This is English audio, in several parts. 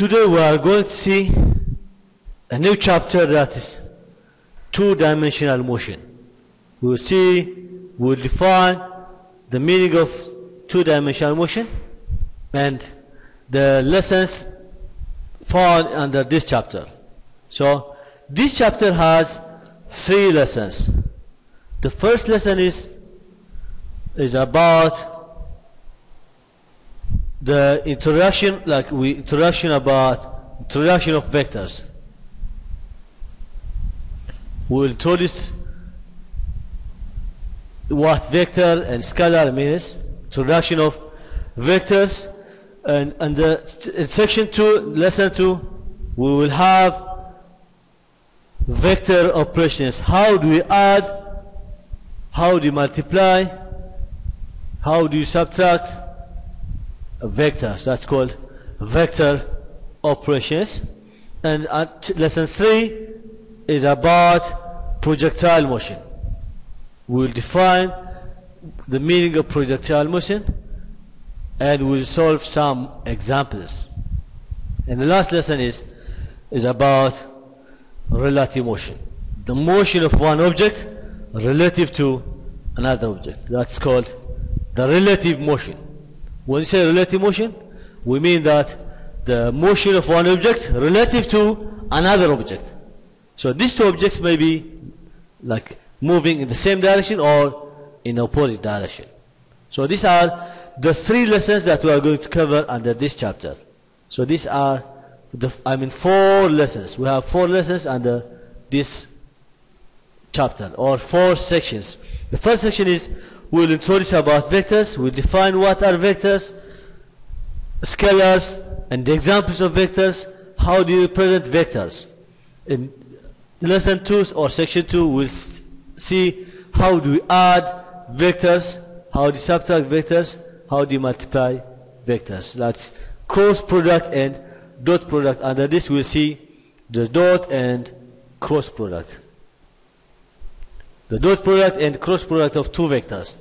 Today we are going to see a new chapter that is two-dimensional motion. We will see, we will define the meaning of two-dimensional motion and the lessons found under this chapter. So this chapter has three lessons. The first lesson is is about the introduction, like we introduction about introduction of vectors. We will introduce what vector and scalar means, introduction of vectors, and, and the, in section 2, lesson 2, we will have vector operations. How do we add, how do you multiply, how do you subtract vectors? That's called vector operations. And lesson 3 is about projectile motion. We will define the meaning of projectile motion and we'll solve some examples. And the last lesson is is about relative motion. The motion of one object relative to another object. That's called the relative motion. When you say relative motion, we mean that the motion of one object relative to another object. So these two objects may be like moving in the same direction or in opposite direction. So these are the three lessons that we are going to cover under this chapter. So these are the, I mean four lessons. We have four lessons under this chapter or four sections. The first section is we'll introduce about vectors, we'll define what are vectors, scalars, and the examples of vectors, how do you represent vectors. In lesson 2 or section 2 we'll see how do we add vectors, how do you subtract vectors, how do you multiply vectors. That's cross product and dot product. Under this we'll see the dot and cross product. The dot product and cross product of two vectors.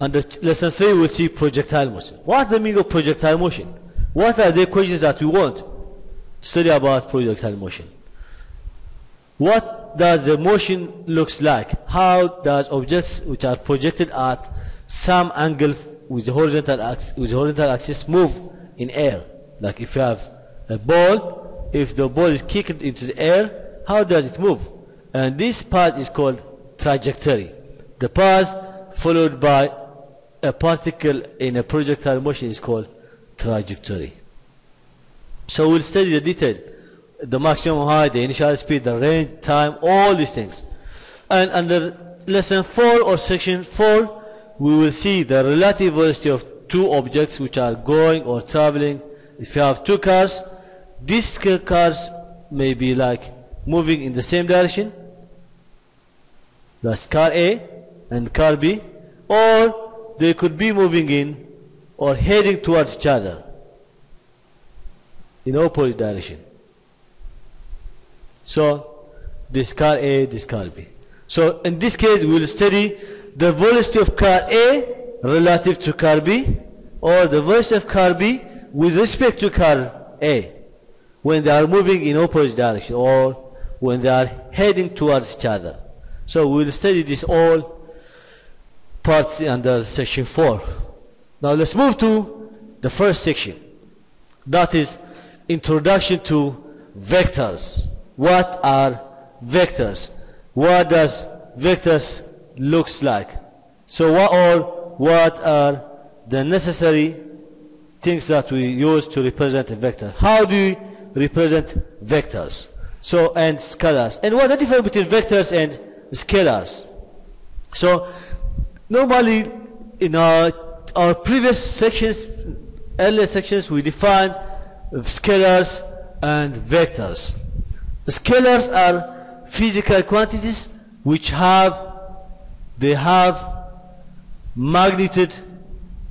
Under lesson 3 we'll see projectile motion. What's the meaning of projectile motion? What are the equations that we want study about projectile motion? What does the motion looks like? How does objects which are projected at some angle with the horizontal axis, with horizontal axis move in air? Like if you have a ball, if the ball is kicked into the air, how does it move? And this part is called trajectory. The path followed by a particle in a projectile motion is called trajectory. So we'll study the detail the maximum height, the initial speed, the range, time, all these things. And under lesson 4 or section 4, we will see the relative velocity of two objects which are going or traveling. If you have two cars, these cars may be like moving in the same direction. That's car A and car B. Or they could be moving in or heading towards each other in opposite direction. So this car A, this car B. So in this case we will study the velocity of car A relative to car B or the velocity of car B with respect to car A when they are moving in opposite direction or when they are heading towards each other. So we will study this all parts under section 4. Now let's move to the first section. That is introduction to vectors. What are vectors? What does vectors looks like? So what are what are the necessary things that we use to represent a vector? How do we represent vectors? So and scalars. And what the difference between vectors and scalars so normally in our our previous sections earlier sections we defined scalars and vectors Scalars are physical quantities which have they have magnitude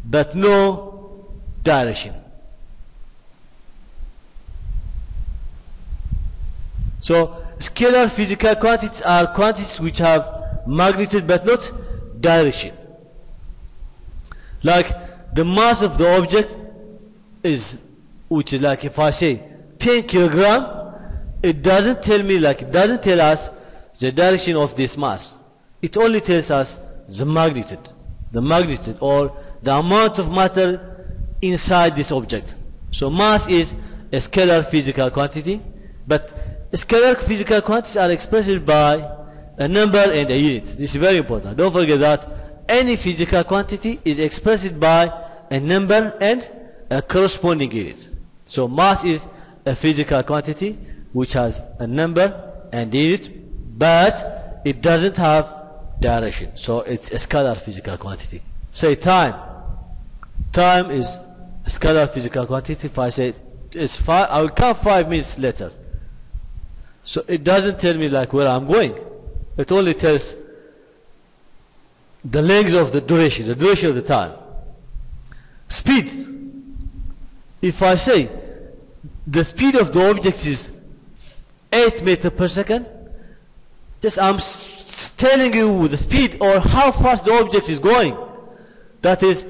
but no direction. So scalar physical quantities are quantities which have magnitude but not direction. Like the mass of the object is which is like if I say 10 kilogram, it doesn't tell me like it doesn't tell us the direction of this mass. It only tells us the magnitude, the magnitude or the amount of matter inside this object. So mass is a scalar physical quantity, but scalar physical quantities are expressed by a number and a unit. This is very important. Don't forget that any physical quantity is expressed by a number and a corresponding unit. So mass is a physical quantity which has a number and unit, but it doesn't have direction. So it's a scalar physical quantity. Say time. Time is a scalar physical quantity. If I say it's five, I will come five minutes later. So it doesn't tell me like where I'm going. It only tells the length of the duration, the duration of the time. Speed. If I say the speed of the object is 8 meter per second, just I'm telling you the speed or how fast the object is going. That is,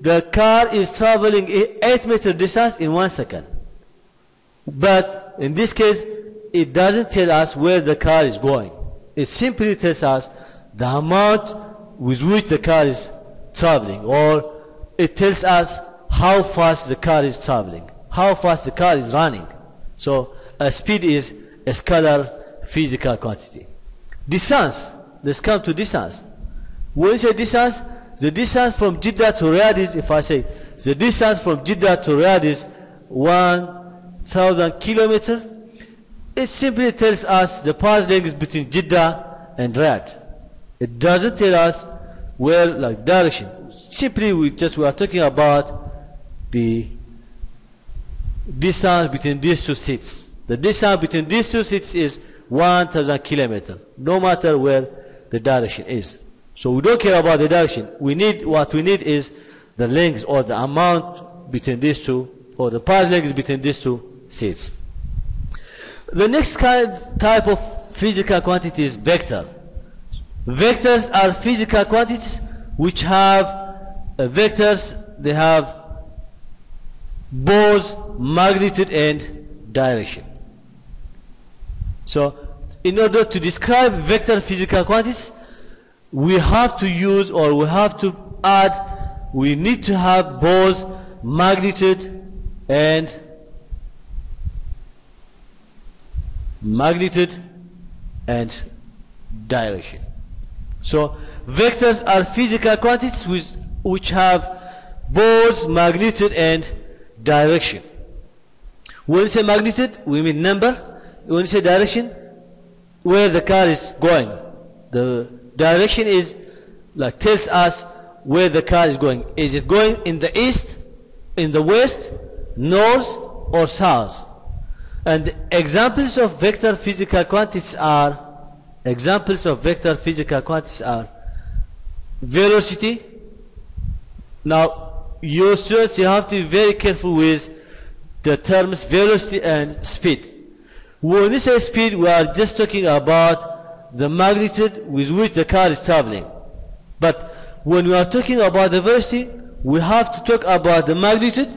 the car is traveling 8 meter distance in 1 second. But in this case, it doesn't tell us where the car is going. It simply tells us the amount with which the car is traveling or it tells us how fast the car is traveling, how fast the car is running. So a speed is a scalar physical quantity. Distance, let's come to distance. When you say distance, the distance from Jeddah to Riyadh is, if I say, the distance from Jeddah to Riyadh is 1,000 kilometers, it simply tells us the path length between Jeddah and Riyadh. It doesn't tell us where, like direction. Simply we just, we are talking about the distance between these two seats. The distance between these two seats is 1000 kilometers, no matter where the direction is. So we don't care about the direction. We need, what we need is the length or the amount between these two, or the path length between these two seats. The next kind, type of physical quantity is vector. Vectors are physical quantities which have uh, vectors, they have both magnitude and direction. So in order to describe vector physical quantities, we have to use or we have to add, we need to have both magnitude and magnitude and direction. So vectors are physical quantities which, which have both magnitude and direction. When we say magnitude, we mean number. When we say direction, where the car is going. The direction is like tells us where the car is going. Is it going in the east, in the west, north, or south? And examples of vector physical quantities are examples of vector physical quantities are velocity. Now, you students, you have to be very careful with the terms velocity and speed. When we say speed, we are just talking about the magnitude with which the car is traveling. But when we are talking about the velocity, we have to talk about the magnitude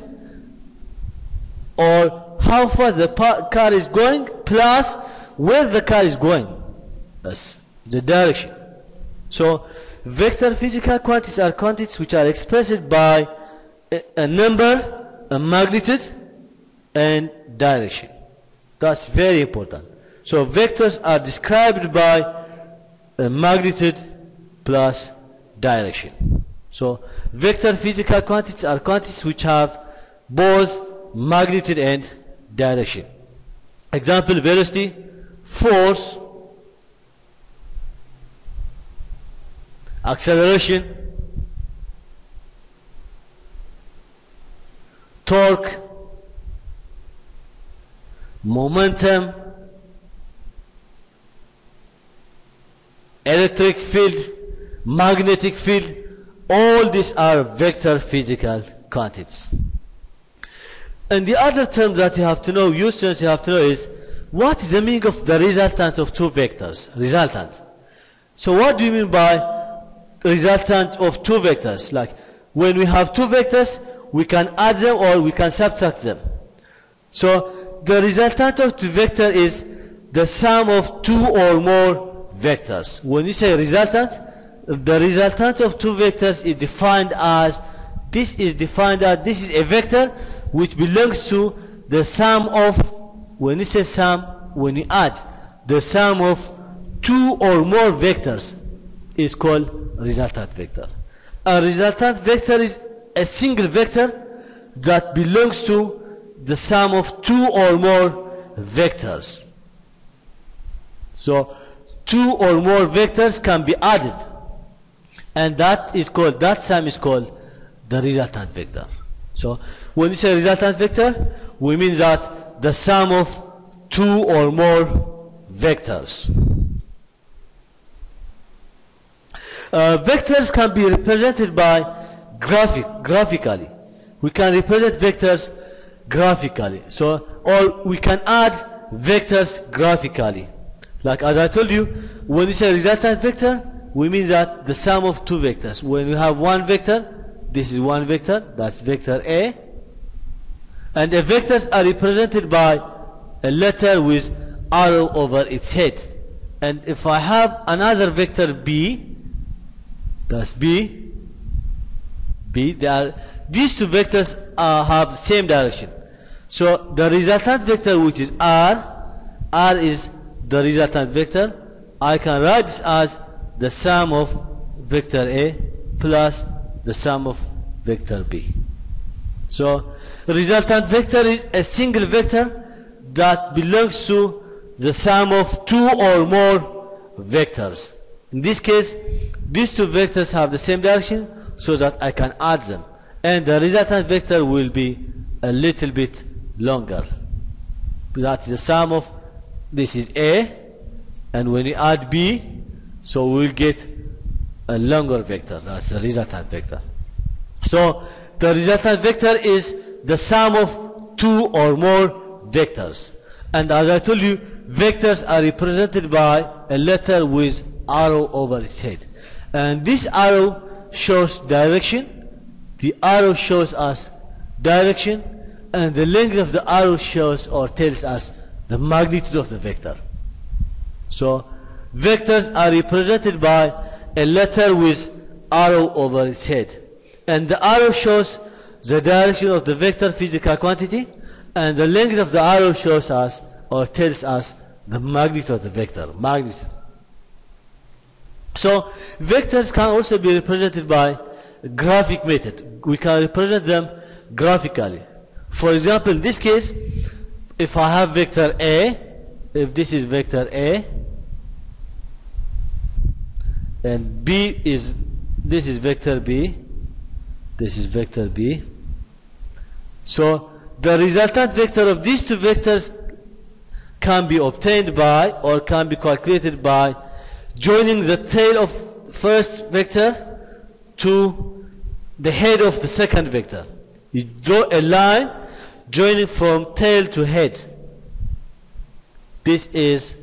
or how far the car is going plus where the car is going. That's the direction. So vector physical quantities are quantities which are expressed by a, a number, a magnitude, and direction. That's very important. So vectors are described by a magnitude plus direction. So vector physical quantities are quantities which have both magnitude and direction. Example, velocity, force, acceleration, torque, momentum, electric field, magnetic field, all these are vector physical quantities. And the other term that you have to know, you students you have to know is, what is the meaning of the resultant of two vectors? Resultant. So what do you mean by resultant of two vectors? Like, when we have two vectors, we can add them or we can subtract them. So, the resultant of the vector is the sum of two or more vectors. When you say resultant, the resultant of two vectors is defined as this is defined as this is a vector which belongs to the sum of when you say sum when you add the sum of two or more vectors is called resultant vector. A resultant vector is a single vector that belongs to the sum of two or more vectors. So two or more vectors can be added and that is called that sum is called the resultant vector. So when we say resultant vector we mean that the sum of two or more vectors. Uh, vectors can be represented by graphic graphically. We can represent vectors graphically. So or we can add vectors graphically. Like as I told you, when you say resultant vector, we mean that the sum of two vectors. When you have one vector, this is one vector, that's vector A. And the vectors are represented by a letter with arrow over its head. And if I have another vector B, that's B, B, they are, these two vectors uh, have the same direction. So the resultant vector which is R, R is the resultant vector. I can write this as the sum of vector A plus the sum of vector B. So resultant vector is a single vector that belongs to the sum of two or more vectors. In this case, these two vectors have the same direction so that I can add them. And the resultant vector will be a little bit longer. That is the sum of this is A and when you add B so we will get a longer vector that's the resultant vector. So the resultant vector is the sum of two or more vectors. And as I told you vectors are represented by a letter with arrow over its head. And this arrow shows direction the arrow shows us direction and the length of the arrow shows or tells us the magnitude of the vector. So vectors are represented by a letter with arrow over its head. And the arrow shows the direction of the vector physical quantity and the length of the arrow shows us or tells us the magnitude of the vector. Magnitude. So vectors can also be represented by graphic method. We can represent them graphically. For example, in this case, if I have vector A, if this is vector A, and B is, this is vector B, this is vector B. So the resultant vector of these two vectors can be obtained by or can be calculated by joining the tail of first vector to the head of the second vector. You draw a line joining from tail to head. This is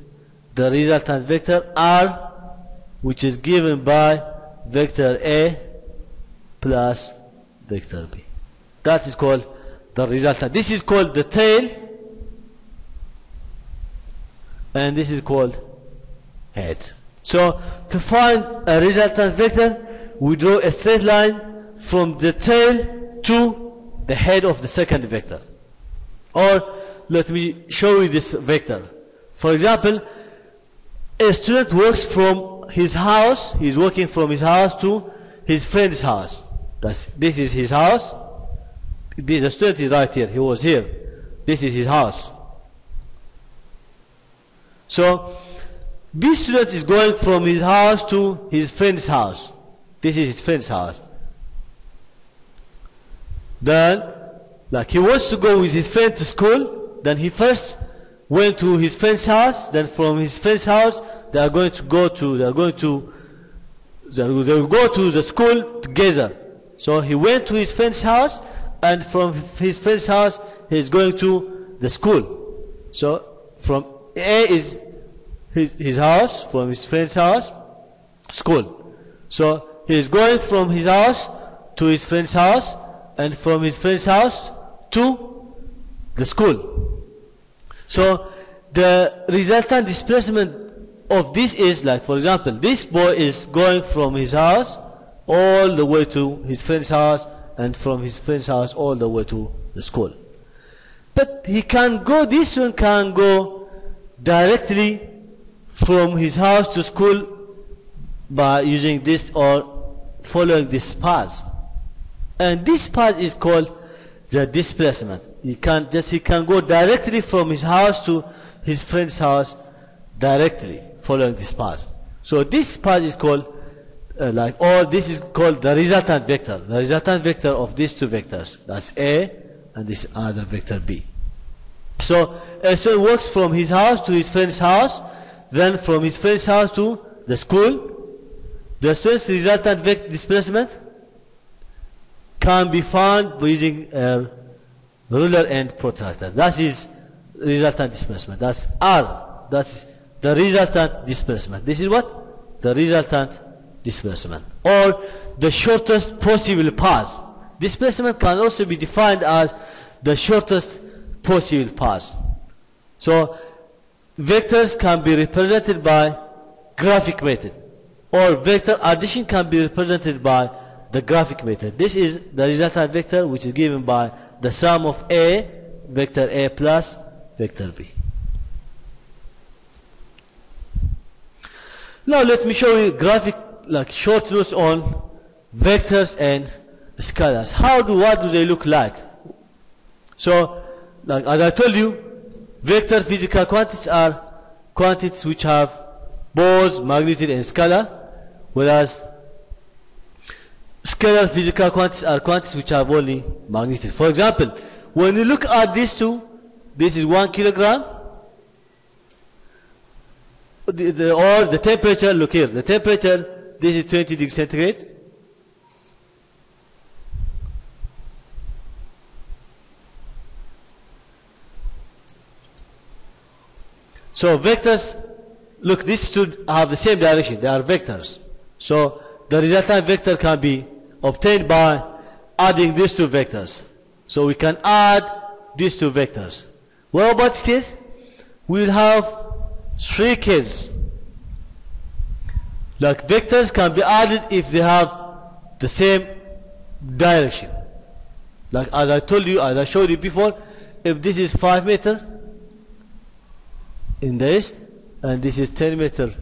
the resultant vector R which is given by vector A plus vector B. That is called the resultant. This is called the tail and this is called head. So to find a resultant vector we draw a straight line from the tail to the head of the second vector. Or let me show you this vector. For example, a student works from his house, he's working from his house to his friend's house. That's, this is his house. This, the student is right here. He was here. This is his house. So, this student is going from his house to his friend's house. This is his friend's house. Then, like he wants to go with his friend to school, then he first went to his friend's house, then from his friend's house, they are going to go to, they are going to, they will go to the school together. So he went to his friend's house, and from his friend's house, he is going to the school. So from A is his, his house, from his friend's house, school. So he is going from his house to his friend's house, and from his friend's house to the school. So the resultant displacement of this is like for example this boy is going from his house all the way to his friend's house and from his friend's house all the way to the school. But he can go, this one can go directly from his house to school by using this or following this path. And this path is called the displacement. He can just he can go directly from his house to his friend's house directly following this path. So this path is called uh, like or this is called the resultant vector. The resultant vector of these two vectors. That's A and this other vector B. So a student works from his house to his friend's house, then from his friend's house to the school. The student's resultant vector displacement can be found using a ruler and protractor. That is resultant displacement. That's R. That's the resultant displacement. This is what? The resultant displacement. Or the shortest possible path. Displacement can also be defined as the shortest possible path. So vectors can be represented by graphic method or vector addition can be represented by the graphic method. This is the resultant vector which is given by the sum of A, vector A plus vector B. Now let me show you graphic like short notes on vectors and scalars. How do what do they look like? So like as I told you, vector physical quantities are quantities which have both magnitude and scalar, whereas scalar physical quantities are quantities which have only magnitude. For example, when you look at these two, this is one kilogram, the, the, or the temperature, look here, the temperature, this is 20 degrees centigrade. So vectors, look, these two have the same direction. They are vectors. So the resultant vector can be obtained by adding these two vectors. So we can add these two vectors. Well, about this case? We will have three cases. Like vectors can be added if they have the same direction. Like as I told you, as I showed you before, if this is 5 meter in the east and this is 10 meter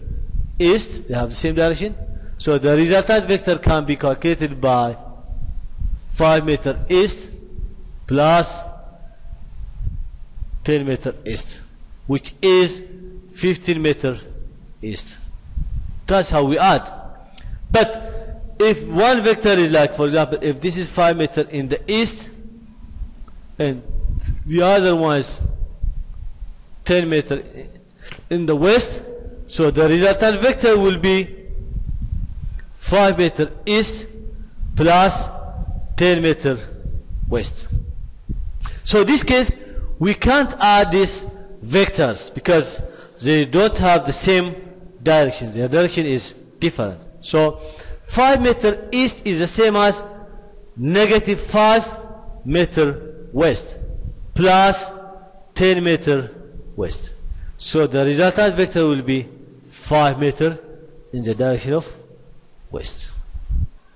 east, they have the same direction. So the resultant vector can be calculated by 5 meter east plus 10 meter east, which is 15 meter east. That's how we add. But if one vector is like, for example, if this is 5 meter in the east and the other one is 10 meter in the west, so the resultant vector will be 5 meter east plus 10 meter west. So in this case, we can't add these vectors because they don't have the same direction. Their direction is different. So 5 meter east is the same as negative 5 meter west plus 10 meter west. So the resultant vector will be 5 meter in the direction of west.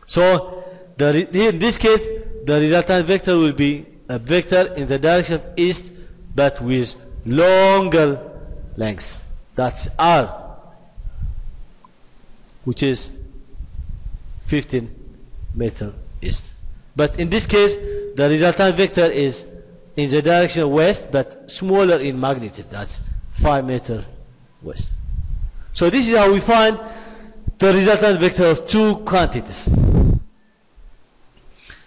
So the, in this case, the resultant vector will be a vector in the direction of east but with longer lengths. That's R, which is 15 meter east. But in this case, the resultant vector is in the direction west but smaller in magnitude. That's 5 meter west. So this is how we find the resultant vector of two quantities.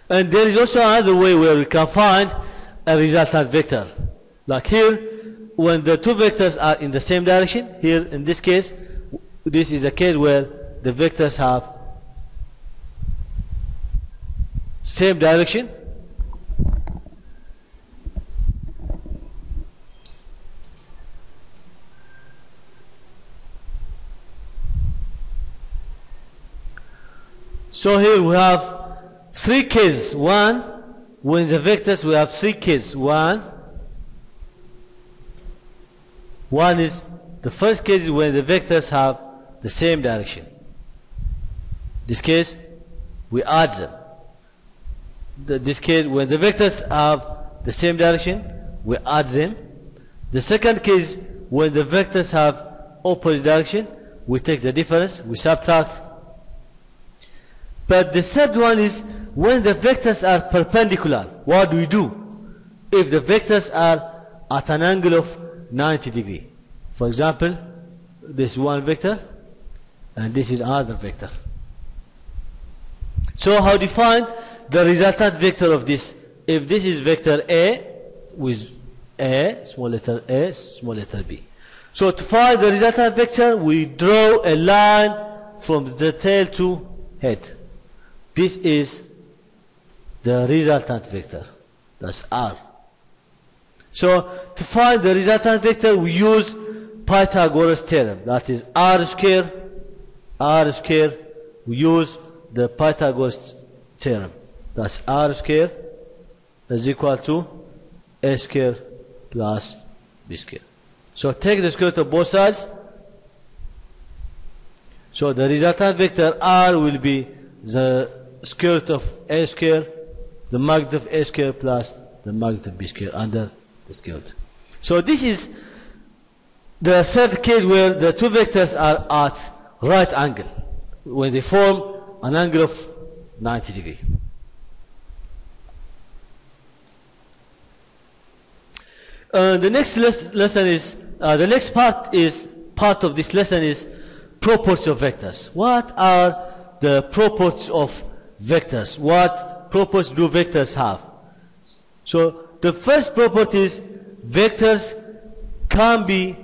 And there is also another way where we can find a resultant vector. Like here, when the two vectors are in the same direction, here in this case, this is a case where the vectors have same direction. So here we have three cases. One, when the vectors we have three cases. One, One is, the first case is when the vectors have the same direction. This case, we add them. The, this case, when the vectors have the same direction, we add them. The second case, when the vectors have opposite direction, we take the difference, we subtract. But the third one is when the vectors are perpendicular. What do we do? If the vectors are at an angle of 90 degree. For example, this one vector and this is another vector. So how define the resultant vector of this? If this is vector A with A, small letter A, small letter B. So to find the resultant vector, we draw a line from the tail to head. This is the resultant vector. That's R. So to find the resultant vector, we use Pythagoras theorem. That is R square, R square. We use the Pythagoras theorem. That's R square is equal to A square plus B square. So take the square root of both sides. So the resultant vector R will be the square root of A square, the magnitude of A square plus the magnitude of B square under the square. So this is the third case where the two vectors are at right angle, when they form an angle of 90 degree. Uh, the next les lesson is, uh, the next part is, part of this lesson is properties of vectors. What are the properties of vectors? What properties do vectors have? So the first property is vectors can be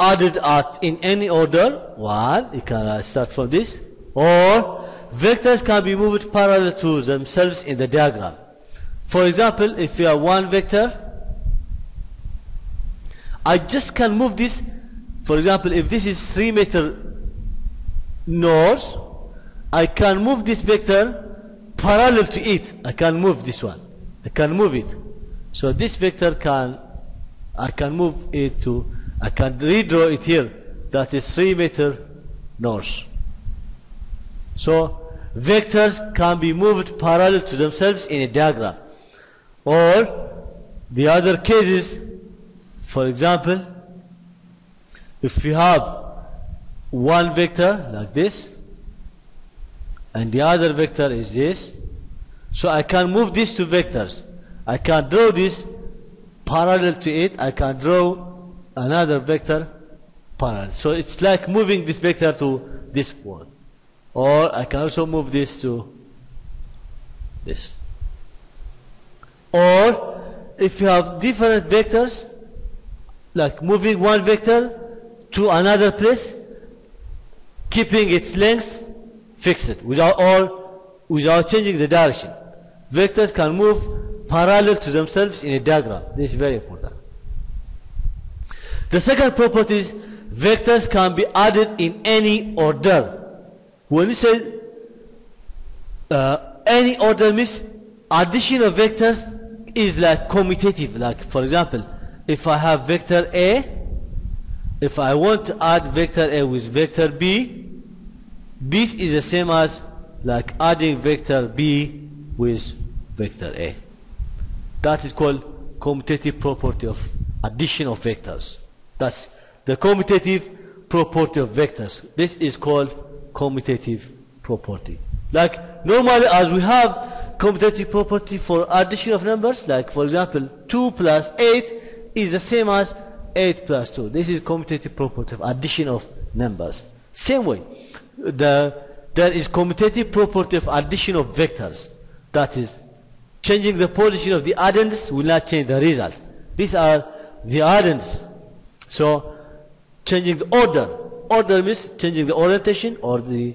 added at in any order. One, you can start from this. Or vectors can be moved parallel to themselves in the diagram. For example, if you have one vector, I just can move this. For example, if this is 3 meter north, I can move this vector parallel to it. I can move this one. I can move it. So this vector can, I can move it to, I can redraw it here. That is 3 meter north. So vectors can be moved parallel to themselves in a diagram. Or the other cases, for example, if you have one vector like this, and the other vector is this, so I can move these two vectors. I can draw this parallel to it. I can draw another vector parallel. So it's like moving this vector to this one. Or I can also move this to this. Or if you have different vectors, like moving one vector to another place, keeping its length fixed without or without changing the direction. Vectors can move parallel to themselves in a diagram. This is very important. The second property is vectors can be added in any order. When you say uh, any order means addition of vectors is like commutative. Like for example, if I have vector A, if I want to add vector A with vector B, this is the same as like adding vector B with vector A. That is called commutative property of addition of vectors. That's the commutative property of vectors. This is called commutative property. Like normally as we have commutative property for addition of numbers, like for example 2 plus 8 is the same as 8 plus 2. This is commutative property of addition of numbers. Same way, the, there is commutative property of addition of vectors. That is, changing the position of the addends will not change the result. These are the addends. So, changing the order. Order means changing the orientation or the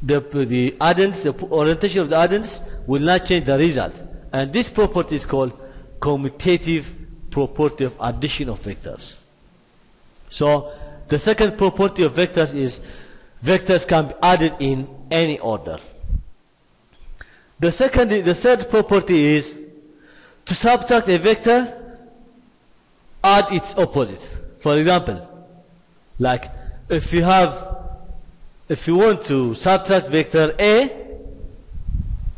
the, the addends, the orientation of the addends will not change the result. And this property is called commutative property of addition of vectors. So the second property of vectors is vectors can be added in any order. The second, the third property is to subtract a vector add its opposite. For example, like if you have, if you want to subtract vector A,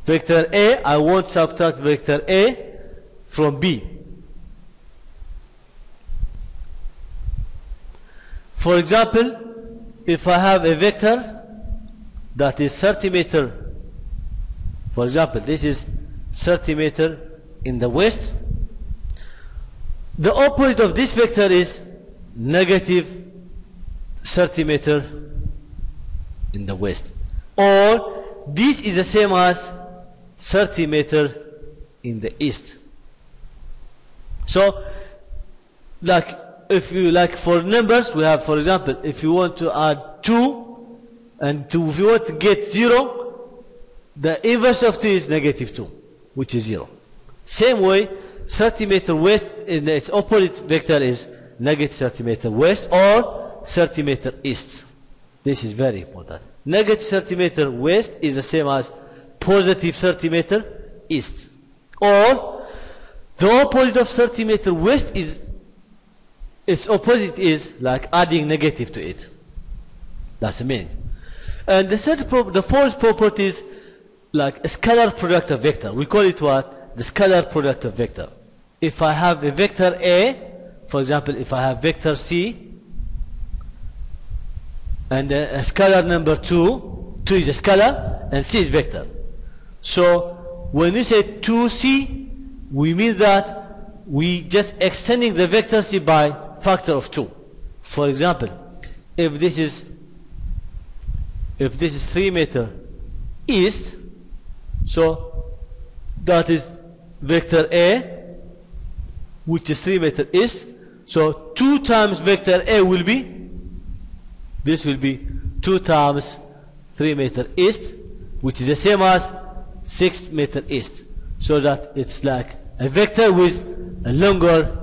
vector A, I want to subtract vector A from B. For example, if I have a vector that is 30 meter, for example, this is 30 meter in the west, the opposite of this vector is negative 30 meter in the west. Or this is the same as 30 meter in the east. So, like if you like for numbers, we have, for example, if you want to add 2 and to, if you want to get 0, the inverse of 2 is negative 2, which is 0. Same way, 30 meter west in its opposite vector is negative 30 meter west or 30 meter east. This is very important. Negative 30 meter west is the same as positive 30 meter east. Or the opposite of 30 meter west is its opposite is like adding negative to it. That's the meaning. And the third the fourth property is like a scalar product of vector. We call it what? The scalar product of vector. If I have a vector A, for example, if I have vector C, and a, a scalar number 2, 2 is a scalar, and C is vector. So, when we say 2C, we mean that we just extending the vector C by factor of 2. For example, if this is if this is 3 meter east, so that is vector A, which is 3 meter east. So 2 times vector A will be, this will be 2 times 3 meter east, which is the same as 6 meter east. So that it's like a vector with a longer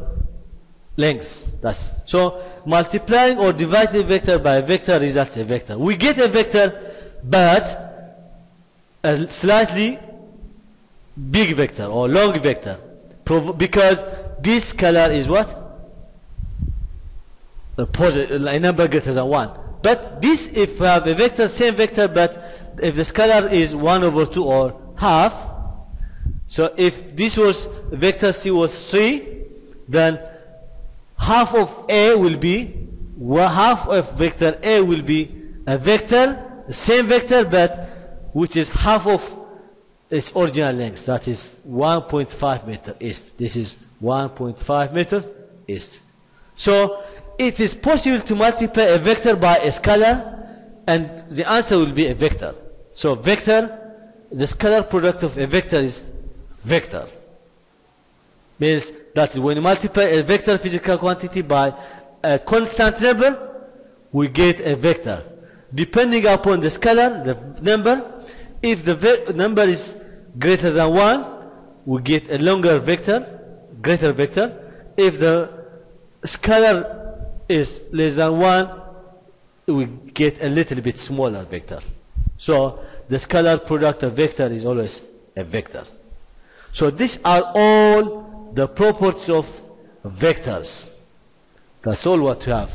length. That's so multiplying or dividing vector by vector results a vector. We get a vector, but a slightly big vector or long vector, because this scalar is what a positive, a number greater than one. But this, if have a vector, same vector, but if the scalar is one over two or half, so if this was vector c was three, then half of A will be, half of vector A will be a vector, same vector, but which is half of its original length. That is 1.5 meter east. This is 1.5 meter east. So it is possible to multiply a vector by a scalar, and the answer will be a vector. So vector, the scalar product of a vector is vector. Means that when you multiply a vector physical quantity by a constant number, we get a vector. Depending upon the scalar, the number, if the number is greater than 1, we get a longer vector, greater vector. If the scalar is less than 1, we get a little bit smaller vector. So the scalar product of vector is always a vector. So these are all the properties of vectors. That's all what you have.